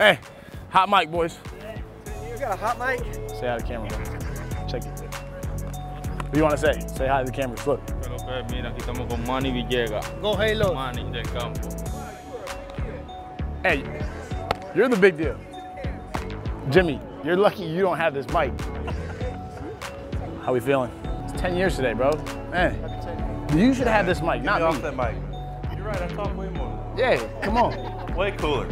Hey, hot mic, boys. You got a hot mic? Say hi to the camera, bro. Check it. What do you want to say? Say hi to the cameras. Look. Pero que mira, aquí estamos con Manny Villegas. Go Halo. Manny del campo. Hey, you're the big deal. Jimmy, you're lucky you don't have this mic. How we feeling? It's 10 years today, bro. Man, you should have this mic, Get not me me. off that mic. You're right, I talk way more. Yeah, come on. Way cooler.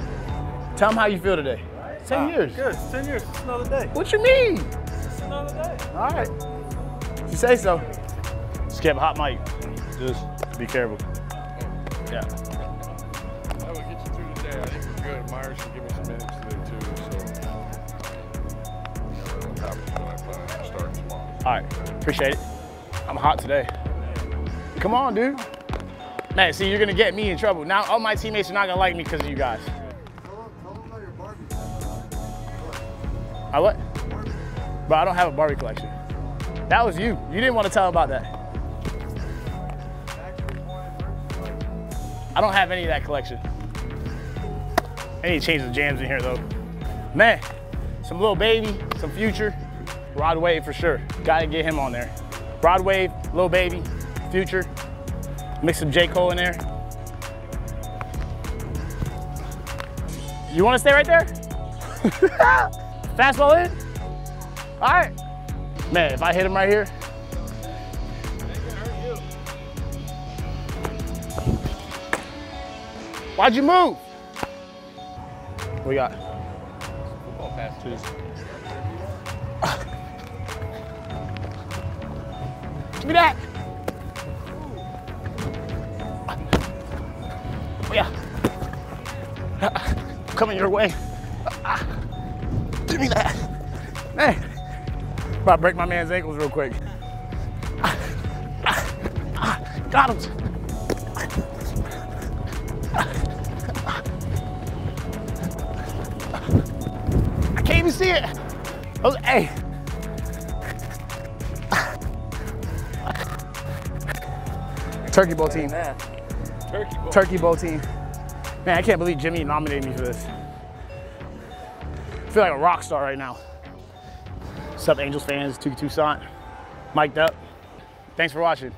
Tell them how you feel today. 10 Ah, years. Good, 10 years. It's another day. What you mean? It's another day. All right. You say so. Just get a hot mic. Just be careful. Yeah. That will get you through the day. I think we're good. Myers can give me some minutes today too, so. You never know what happens when I plan to start tomorrow. All right. Appreciate it. I'm hot today. Come on, dude. Man, see, you're gonna get me in trouble. Now all my teammates are not gonna like me because of you guys. I what? But I don't have a Barbie collection. That was you. You didn't want to tell about that. I don't have any of that collection. I need to change the jams in here though. Man, some Lil Baby, some future, Rod Wave for sure. Gotta get him on there. Rod Wave, Lil Baby, Future. Mix some J. Cole in there. You wanna stay right there? Fastball in? All right. Man, if I hit him right here. Why'd you move? What we got? Football pass twos. Give me that. Oh, yeah. Coming your way. Give me that. Hey. About to break my man's ankles real quick. Got him. I can't even see it. Oh, hey. Turkey Bowl team. Turkey ball. Turkey Bowl team. Man, I can't believe Jimmy nominated me for this. I feel like a rock star right now. What's up, Angels fans? Touki Toussaint. Mic'd up. Thanks for watching.